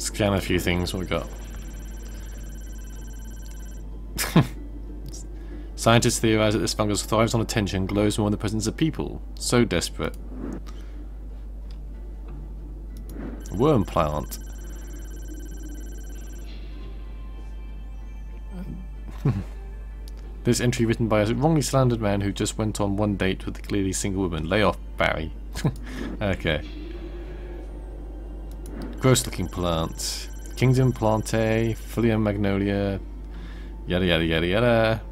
Scan a few things. What we got? Scientists theorize that this fungus thrives on attention, glows more in the presence of people. So desperate. Worm plant. this entry written by a wrongly slandered man who just went on one date with a clearly single woman. Lay off, Barry. okay. Gross looking plant. Kingdom Plante, Phylum Magnolia, yada yada yada yada.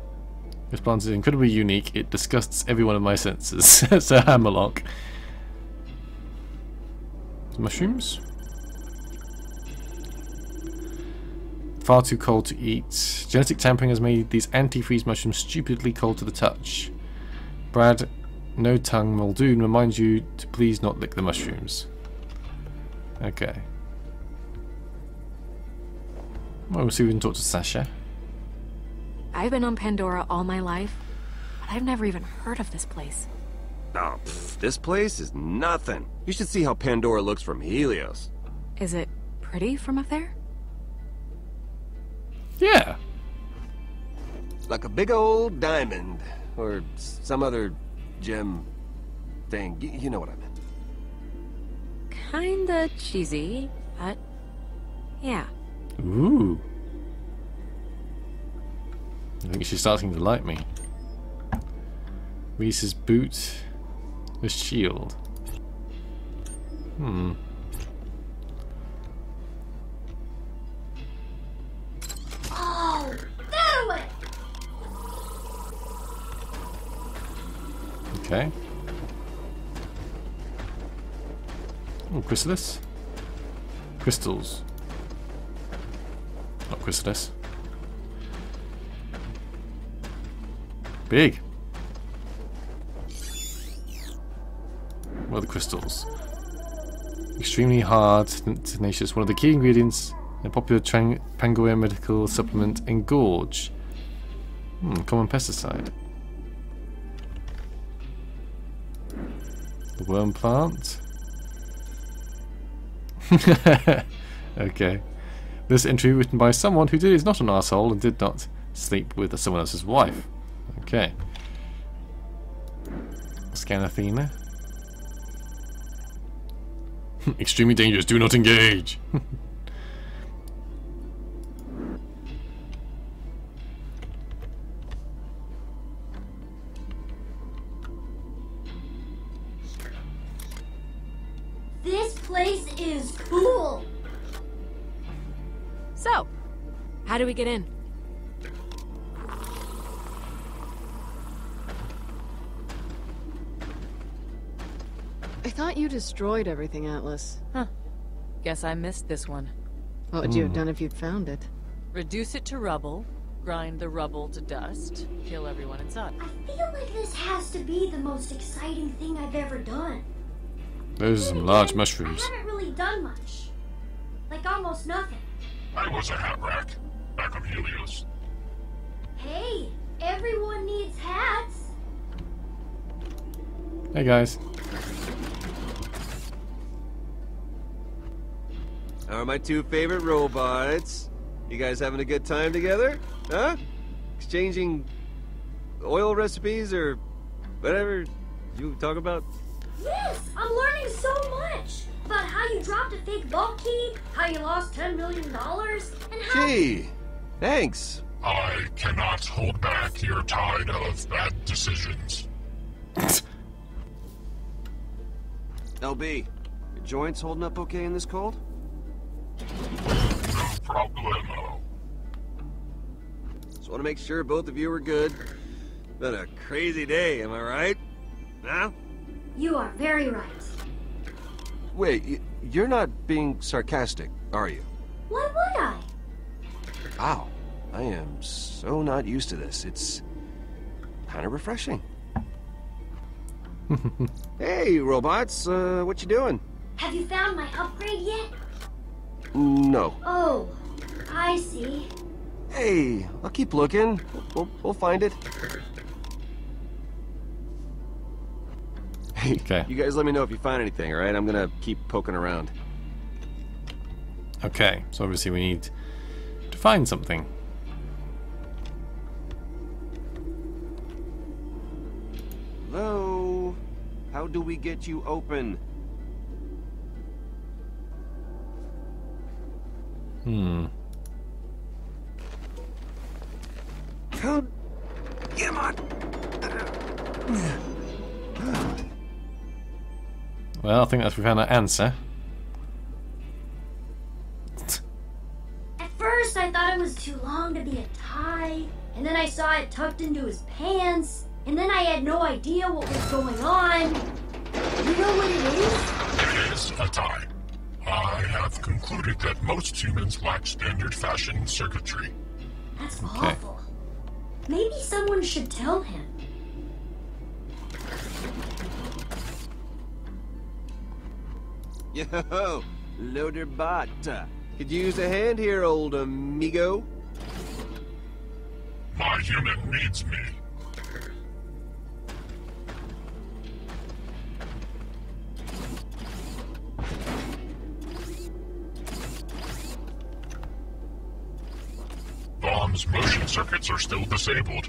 This plant is incredibly unique. It disgusts every one of my senses. so Hammerlock. Mushrooms? Far too cold to eat. Genetic tampering has made these antifreeze mushrooms stupidly cold to the touch. Brad, no tongue Muldoon reminds you to please not lick the mushrooms. Okay. Well, we'll see if we can talk to Sasha. I've been on Pandora all my life, but I've never even heard of this place. Oh, pff, this place is nothing. You should see how Pandora looks from Helios. Is it pretty from up there? Yeah. Like a big old diamond. Or some other gem thing. Y you know what I meant. Kinda cheesy, but yeah. Ooh. I think she's starting to like me. Rhys's boot. The shield. Hmm. Oh, that way! Okay. Oh, chrysalis. Crystals. Chrysalis. Big. What are the crystals? Extremely hard, tenacious. One of the key ingredients in a popular Pangaea medical supplement, Engorge. Hmm, common pesticide. The worm plant. okay. This entry written by someone who did is not an asshole and did not sleep with someone else's wife. Okay. Scan Athena. Extremely dangerous, do not engage! This place is cool. So, how do we get in? I thought you destroyed everything, Atlas. Huh. Guess I missed this one. What would you have hmm. done if you'd found it? Reduce it to rubble, grind the rubble to dust, kill everyone inside. I feel like this has to be the most exciting thing I've ever done. Those are some large mushrooms. I haven't really done much. Like almost nothing. I was a hat rack back on Helios. Hey, everyone needs hats. Hey guys. How are my two favorite robots? You guys having a good time together? Huh? Exchanging oil recipes or whatever you talk about? Yes, I'm learning so much about how you dropped a fake vault key, how you lost ten million dollars, and how. Gee, thanks. I cannot hold back your tide of bad decisions. LB, your joints holding up okay in this cold? No problemo. Just want to make sure both of you are good. Been a crazy day, am I right? Huh? You are very right. Wait, you're not being sarcastic, are you? Why would I? Wow, I am so not used to this. It's kind of refreshing. hey, robots, uh, what you doing? Have you found my upgrade yet? No. Oh, I see. Hey, I'll keep looking. We'll, we'll find it. Okay. you guys let me know if you find anything, all right? I'm gonna keep poking around. Okay, so obviously we need to find something. Hello? How do we get you open? Hmm. Get him on! Well, I think that's we found our answer. At first, I thought it was too long to be a tie, and then I saw it tucked into his pants, and then I had no idea what was going on. You know what it is? It is a tie. I have concluded that most humans lack standard fashion circuitry. That's awful. Maybe someone should tell him. Yo, loader bot. Could you use a hand here, old amigo? My human needs me. Vaughn's motion circuits are still disabled.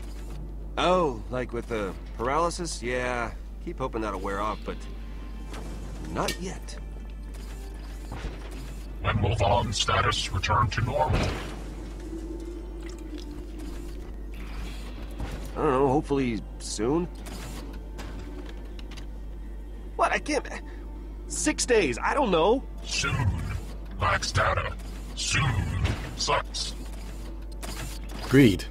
Oh, like with the paralysis? Yeah. Keep hoping that'll wear off, but not yet. When will Vaughn's status return to normal? I don't know, hopefully soon. What? I can't. Six days, I don't know. Soon. Lacks data. Soon. Sucks. Greed.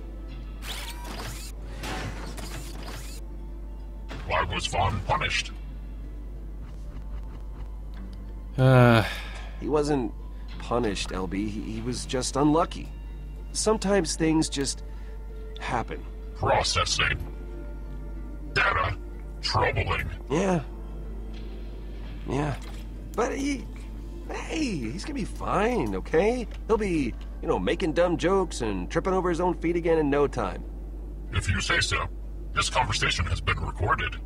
Why was Vaughn punished? Uh, He wasn't punished, LB. He, he was just unlucky. Sometimes things just happen. Processing. Data. Troubling. Yeah. Yeah. But he. Hey, he's gonna be fine, okay? He'll be, you know, making dumb jokes and tripping over his own feet again in no time. If you say so. This conversation has been recorded.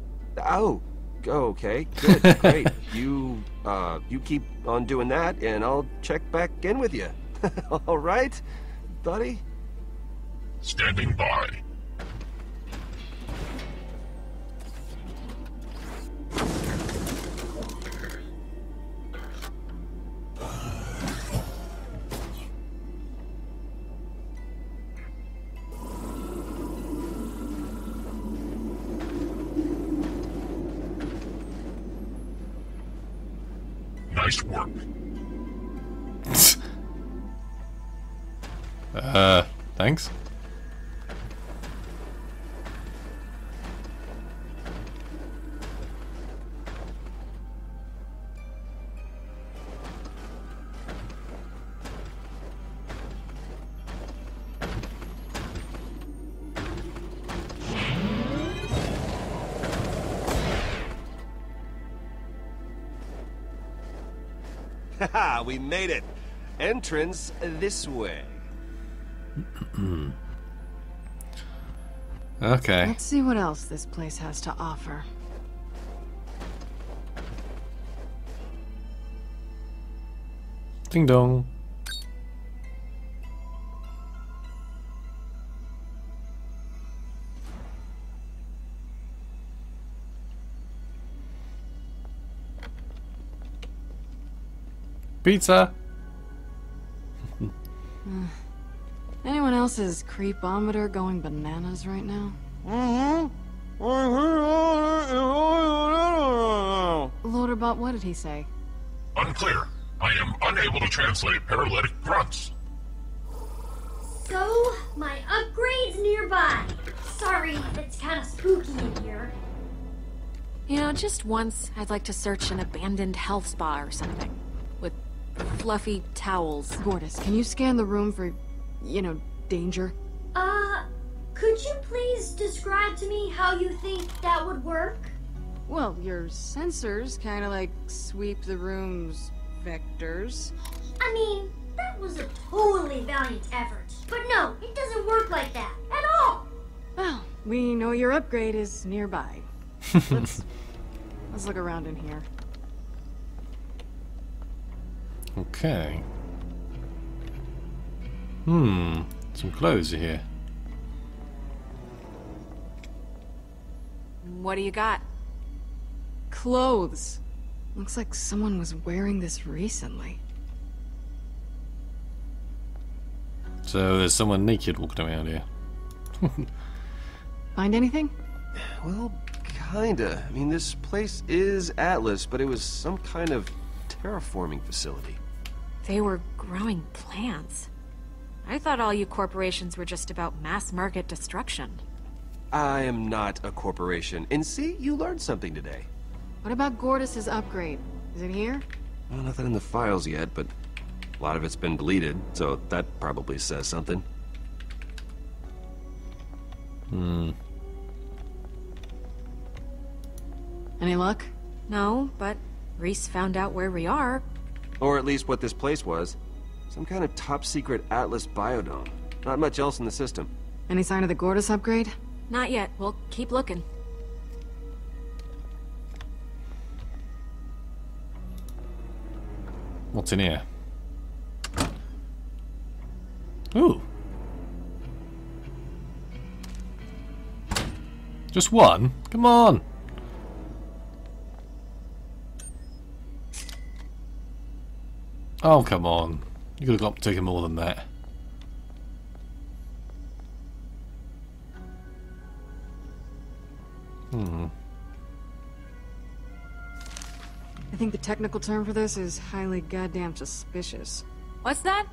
Oh, okay, good, great. You, uh, you keep on doing that, and I'll check back in with you. All right, buddy. Standing by. Nice work. uh, thanks. Haha, we made it. Entrance this way. Okay. Let's see what else this place has to offer. Ding dong. Pizza. Anyone else's creepometer going bananas right now? Loaderbot, what did he say? Unclear. I am unable to translate paralytic grunts. So, my upgrade's nearby. Sorry it's kind of spooky in here. You know, just once, I'd like to search an abandoned health spa or something. With fluffy towels. Gortys, can you scan the room for, you know, danger? Uh, could you please describe to me how you think that would work? Well, your sensors kind of like sweep the room's vectors. I mean, that was a totally valiant effort. But no, it doesn't work like that at all. Well, we know your upgrade is nearby. let's let's look around in here. Okay. Hmm. Some clothes here. What do you got? Clothes. Looks like someone was wearing this recently. So there's someone naked walking around here. Find anything? Well, kinda. I mean, this place is Atlas, but it was some kind of terraforming facility. They were growing plants. I thought all you corporations were just about mass market destruction. I am not a corporation. And see, you learned something today. What about Gortys's upgrade? Is it here? Well, nothing in the files yet, but a lot of it's been deleted, so that probably says something. Hmm. Any luck? No, but Rhys found out where we are. Or at least what this place was. Some kind of top secret Atlas biodome. Not much else in the system. Any sign of the Gortys upgrade? Not yet. We'll keep looking. What's in here? Ooh. Just one? Come on. Oh, come on. You could have got taken more than that. Hmm. I think the technical term for this is highly goddamn suspicious. What's that?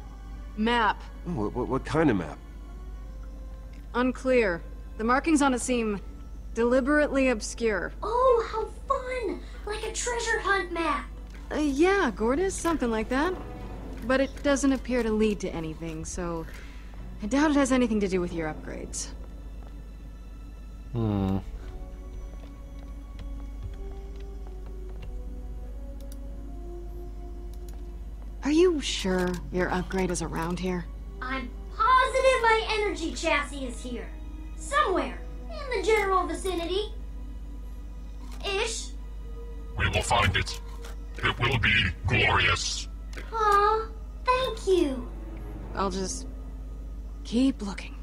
Map. Oh, what, what, what kind of map? Unclear. The markings on it seem deliberately obscure. Oh, how fun! Like a treasure hunt map. Uh, yeah, Gortys, something like that. But it doesn't appear to lead to anything, so I doubt it has anything to do with your upgrades. Hmm. Are you sure your upgrade is around here? I'm positive my energy chassis is here. Somewhere. In the general vicinity. Ish. We will find it. It will be glorious. Aw, thank you. I'll just keep looking.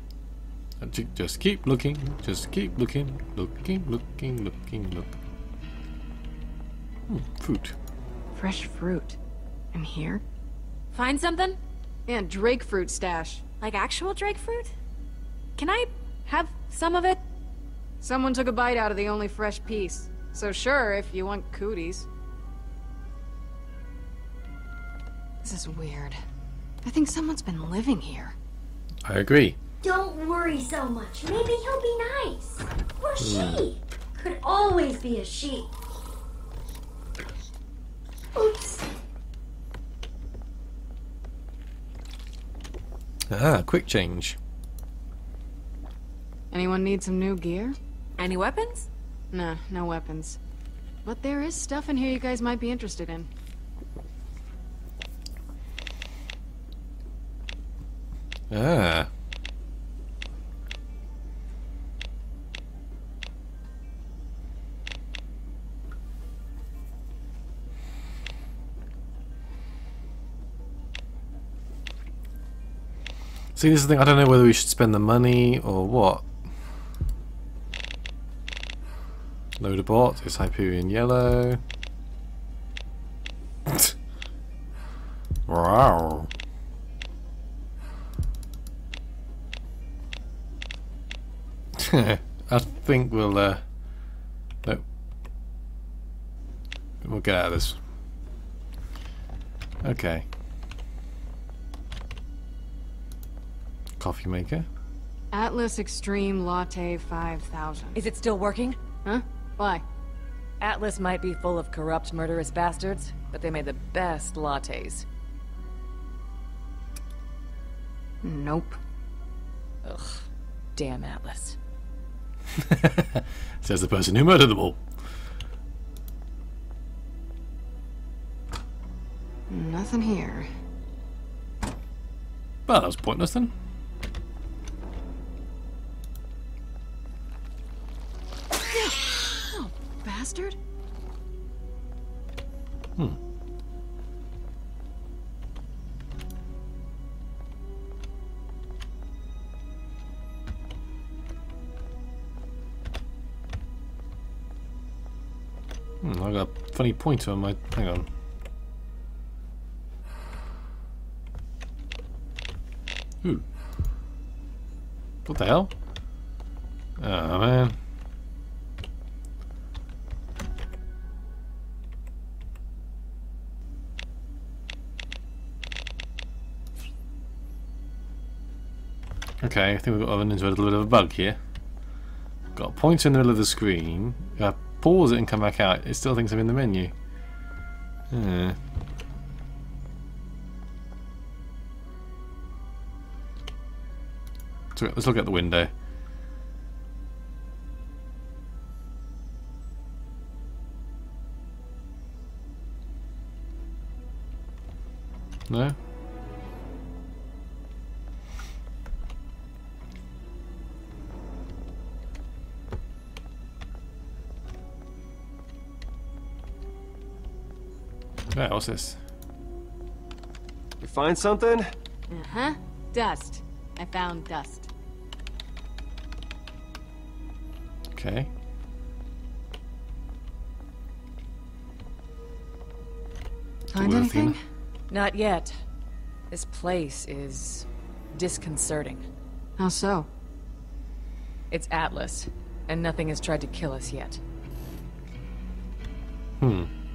Ju- Just keep looking. Just keep looking. Looking, looking, looking, look. Hmm, fruit. Fresh fruit. In here? Find something? Yeah, Drake fruit stash. Like actual Drake fruit? Can I have some of it? Someone took a bite out of the only fresh piece. So sure, if you want cooties. This is weird. I think someone's been living here. I agree. Don't worry so much. Maybe he'll be nice. Or she. Could always be a she. Oops. Ah, quick change. Anyone need some new gear? Any weapons? Nah, no weapons. But there is stuff in here you guys might be interested in. Ah. See, this is the thing. I don't know whether we should spend the money or what. Loader Bot. It's Hyperion Yellow. I think we'll, uh... No. We'll get out of this. Okay. Coffee maker. Atlas Extreme Latte 5000. Is it still working? Huh? Why? Atlas might be full of corrupt, murderous bastards, but they made the best lattes. Nope. Ugh. Damn Atlas. Says the person who murdered them all. Nothing here. Well, that was pointless then. I got a funny pointer on my. Hang on. Ooh. What the hell? Oh man. Okay, I think we've got into a little bit of a bug here. Got a pointer in the middle of the screen. Pause it and come back out. It still thinks I'm in the menu. Hmm. So let's look at the window. No? Yeah, what's this? You find something? Uh-huh. Dust. I found dust. Okay. Find Worth anything? it. Not yet. This place is disconcerting. How so? It's Atlas, and nothing has tried to kill us yet. Hmm.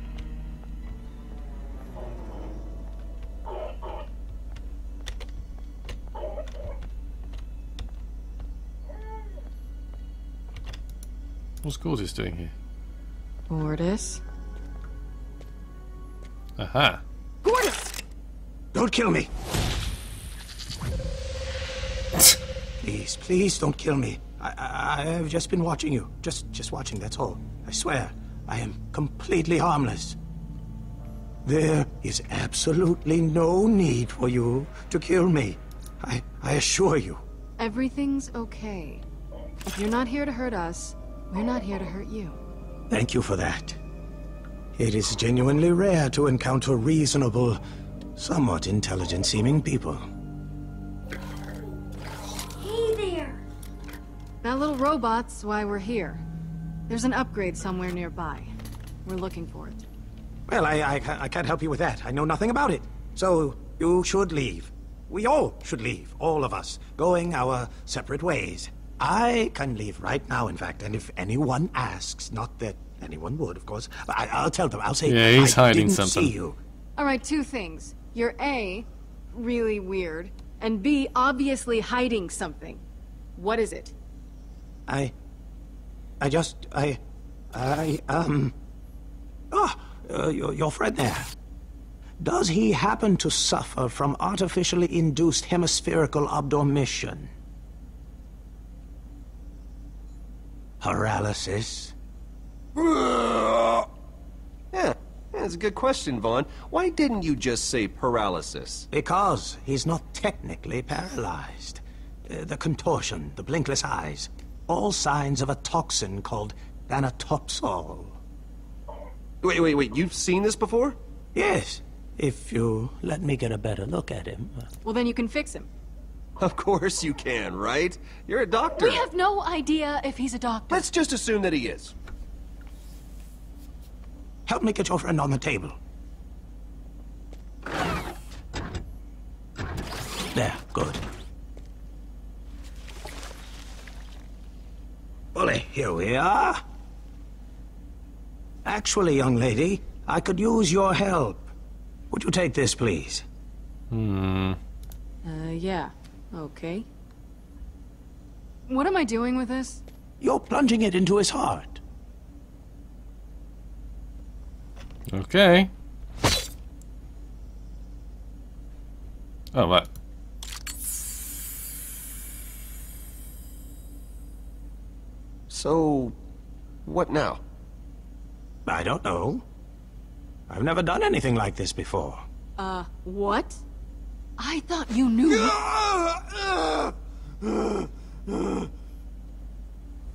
What's Gorgeous doing here? Ordis? Aha. Don't kill me. please, please don't kill me. I, I, I have just been watching you. Just, just watching, that's all. I swear, I am completely harmless. There is absolutely no need for you to kill me. I, I assure you. Everything's okay. If you're not here to hurt us, we're not here to hurt you. Thank you for that. It is genuinely rare to encounter reasonable, somewhat intelligent seeming people. Hey there. That little robot's why we're here. There's an upgrade somewhere nearby. We're looking for it. Well, I, I, I can't help you with that. I know nothing about it. So, you should leave. We all should leave, all of us, going our separate ways. I can leave right now, in fact, and if anyone asks, not that anyone would, of course, I, I'll tell them. I'll say, Yeah, he's I hiding didn't something. see you. All right, two things. You're A, really weird, and B, obviously hiding something. What is it? I, I just, I, I, um, ah, uh, your, your friend there. Does he happen to suffer from artificially induced hemispherical abdomission? Paralysis? Yeah, yeah, that's a good question, Vaughn. Why didn't you just say paralysis? Because he's not technically paralyzed. Uh, the contortion, the blinkless eyes, all signs of a toxin called Thanatopsol. Wait, wait, wait, you've seen this before? Yes, if you let me get a better look at him. Well, then you can fix him. Of course you can, right? You're a doctor. We have no idea if he's a doctor. Let's just assume that he is. Help me get your friend on the table. There, good. Bully, here we are. Actually, young lady, I could use your help. Would you take this, please? Hmm. Uh, yeah. Okay. What am I doing with this? You're plunging it into his heart. Okay. Oh, what? So, what now? I don't know. I've never done anything like this before. Uh, what? I thought you knew.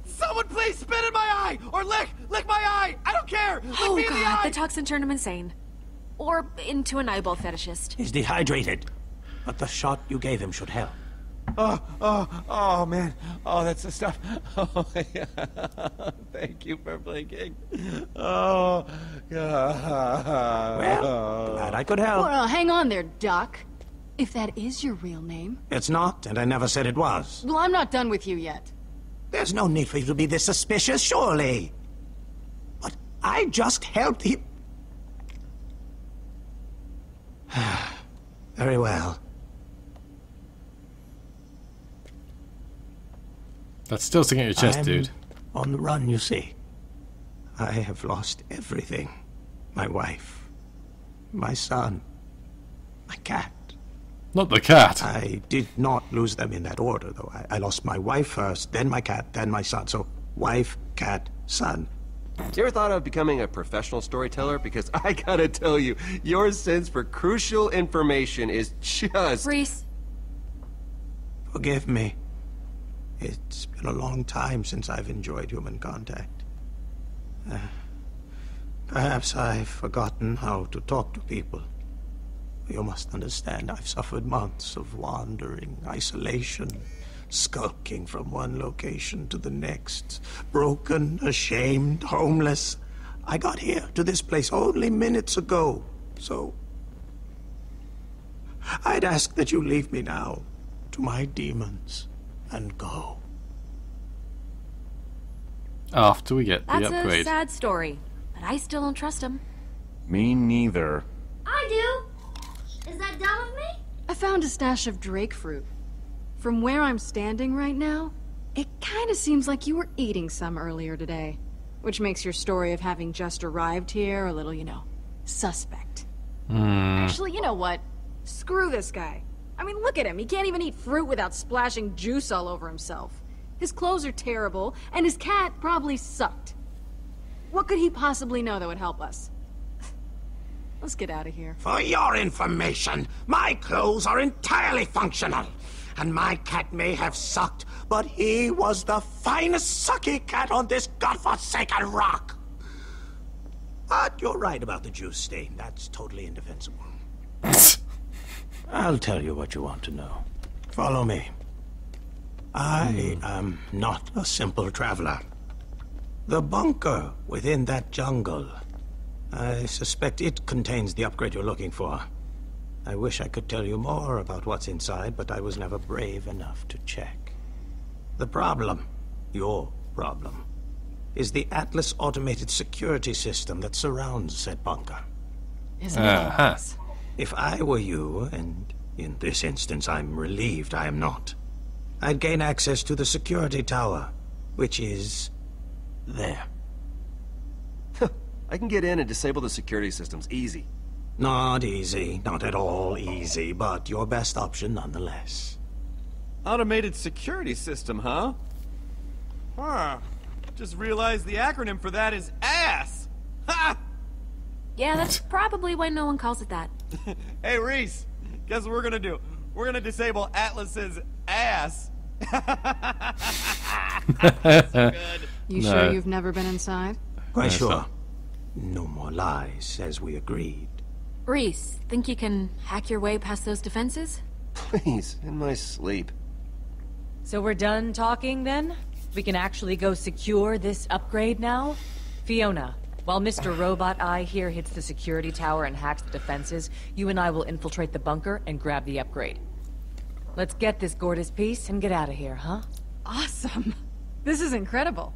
Someone please spit in my eye! Or lick! Lick my eye! I don't care! Lick Oh me in the god, eye! the toxin turned him insane. Or into an eyeball fetishist. He's dehydrated. But the shot you gave him should help. Oh, oh, oh, man. Oh, that's the stuff. Oh, yeah. Thank you for blinking. Oh, God. Well, glad I could help. Well, hang on there, Doc. If that is your real name. It's not, and I never said it was. Well, I'm not done with you yet. There's no need for you to be this suspicious, surely. I just helped him. Very well. That's still sticking at your chest, I'm dude. On the run, you see. I have lost everything. My wife, my son, my cat. Not the cat. I did not lose them in that order, though. I, I lost my wife first, then my cat, then my son. So, wife, cat, son. You ever thought of becoming a professional storyteller? Because I gotta tell you, your sense for crucial information is just... Rhys, Forgive me. It's been a long time since I've enjoyed human contact. Uh, perhaps I've forgotten how to talk to people. You must understand, I've suffered months of wandering, isolation, skulking from one location to the next, broken, ashamed, homeless. I got here to this place only minutes ago, so I'd ask that you leave me now to my demons and go. After we get the upgrade. that's a upgrade. sad story, but I still don't trust him. Me neither. I do. Is that dumb of me? I found a stash of drake fruit. From where I'm standing right now, it kind of seems like you were eating some earlier today. Which makes your story of having just arrived here a little, you know, suspect. Hmm. Actually, you know what? Screw this guy. I mean, look at him. He can't even eat fruit without splashing juice all over himself. His clothes are terrible, and his cat probably sucked. What could he possibly know that would help us? Let's get out of here. For your information, my clothes are entirely functional. And my cat may have sucked, but he was the finest sucky cat on this godforsaken rock. But you're right about the juice stain. That's totally indefensible. I'll tell you what you want to know. Follow me. I hmm. am not a simple traveler. The bunker within that jungle. I suspect it contains the upgrade you're looking for. I wish I could tell you more about what's inside, but I was never brave enough to check. The problem, your problem, is the Atlas automated security system that surrounds said bunker. Isn't it Uh-huh. If I were you, and in this instance I'm relieved I am not, I'd gain access to the security tower, which is there. I can get in and disable the security systems, easy. Not easy, not at all easy, but your best option nonetheless. Automated security system, huh? Huh. Just realized the acronym for that is ASS! Ha! Yeah, that's probably why no one calls it that. Hey, Rhys, guess what we're gonna do? We're gonna disable Atlas's ass. You No. sure you've never been inside? Quite Yes, sure. Sir. No more lies, as we agreed. Rhys, think you can hack your way past those defenses? Please, in my sleep. So we're done talking then? We can actually go secure this upgrade now? Fiona, while Mr. Robot Eye here hits the security tower and hacks the defenses, you and I will infiltrate the bunker and grab the upgrade. Let's get this Gortys piece and get out of here, huh? Awesome. This is incredible.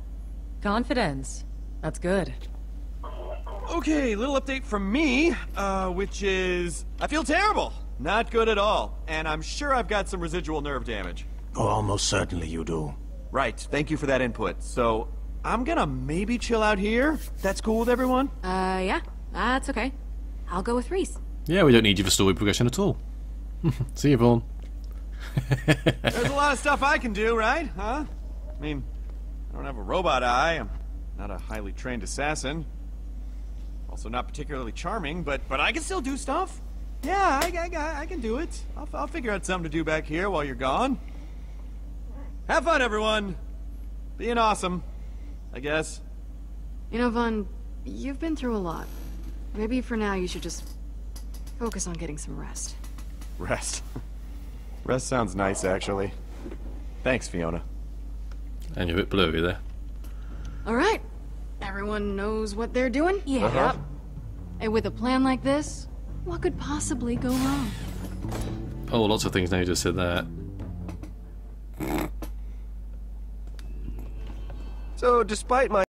Confidence. That's good. Okay, little update from me, uh, which is I feel terrible. Not good at all. And I'm sure I've got some residual nerve damage. Oh, almost certainly you do. Right, thank you for that input. So, I'm gonna maybe chill out here. That's cool with everyone? Uh, yeah, that's okay. I'll go with Rhys. Yeah, we don't need you for story progression at all. See you, Vaughn. There's a lot of stuff I can do, right? Huh? I mean, I don't have a robot eye. I'm not a highly trained assassin. Also, not particularly charming, but but I can still do stuff. Yeah, I, I, I can do it. I'll, I'll figure out something to do back here while you're gone. Have fun, everyone. Being awesome, I guess. You know, Vaughn, you've been through a lot. Maybe for now you should just focus on getting some rest. Rest. Rest sounds nice, actually. Thanks, Fiona. And you're a bit blurry there. Alright. Everyone knows what they're doing? Yeah. Uh-huh. And with a plan like this, what could possibly go wrong? Oh, lots of things now you just said that. So, despite my